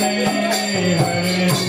Hare Hare.